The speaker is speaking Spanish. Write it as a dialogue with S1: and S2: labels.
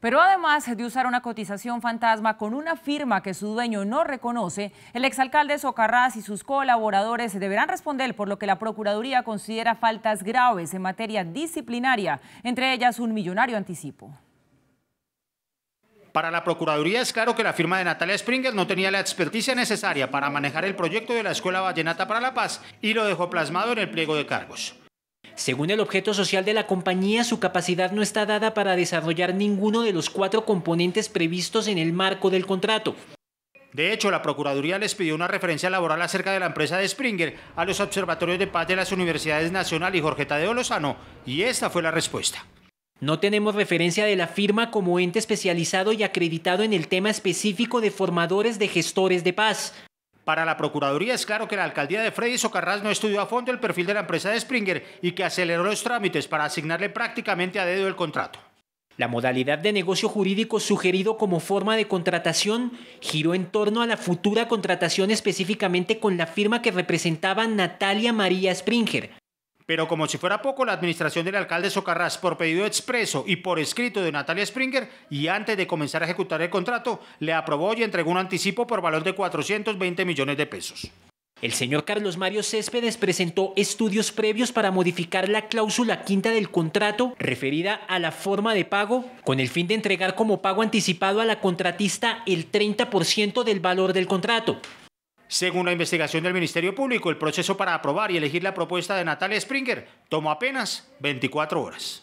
S1: Pero además de usar una cotización fantasma con una firma que su dueño no reconoce, el exalcalde Socarrás y sus colaboradores deberán responder por lo que la Procuraduría considera faltas graves en materia disciplinaria, entre ellas un millonario anticipo.
S2: Para la Procuraduría es claro que la firma de Natalia Springer no tenía la experticia necesaria para manejar el proyecto de la Escuela Vallenata para la Paz y lo dejó plasmado en el pliego de cargos.
S3: Según el objeto social de la compañía, su capacidad no está dada para desarrollar ninguno de los cuatro componentes previstos en el marco del contrato.
S2: De hecho, la Procuraduría les pidió una referencia laboral acerca de la empresa de Springer a los observatorios de paz de las Universidades Nacional y Jorge Tadeo Lozano, y esta fue la respuesta.
S3: No tenemos referencia de la firma como ente especializado y acreditado en el tema específico de formadores de gestores de paz.
S2: Para la Procuraduría es claro que la alcaldía de Freddy Socarrás no estudió a fondo el perfil de la empresa de Springer y que aceleró los trámites para asignarle prácticamente a dedo el contrato.
S3: La modalidad de negocio jurídico sugerido como forma de contratación giró en torno a la futura contratación específicamente con la firma que representaba Natalia María Springer,
S2: pero como si fuera poco, la administración del alcalde Socarrás, por pedido expreso y por escrito de Natalia Springer, y antes de comenzar a ejecutar el contrato, le aprobó y entregó un anticipo por valor de 420 millones de pesos.
S3: El señor Carlos Mario Céspedes presentó estudios previos para modificar la cláusula quinta del contrato referida a la forma de pago, con el fin de entregar como pago anticipado a la contratista el 30% del valor del contrato.
S2: Según la investigación del Ministerio Público, el proceso para aprobar y elegir la propuesta de Natalia Springer tomó apenas 24 horas.